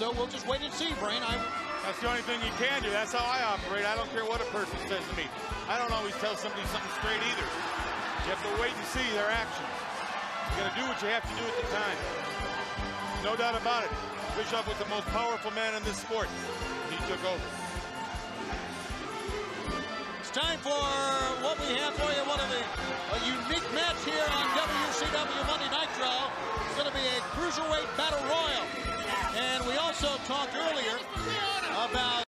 so we'll just wait and see, Brain. I, That's the only thing you can do. That's how I operate. I don't care what a person says to me. I don't always tell somebody something straight either. You have to wait and see their actions. You got to do what you have to do at the time. No doubt about it. Bischoff was the most powerful man in this sport. He took over. it's time for what we have for you. One of the a unique match here on WCW Monday Nitro. It's going to be a cruiserweight battle royal. Also talked earlier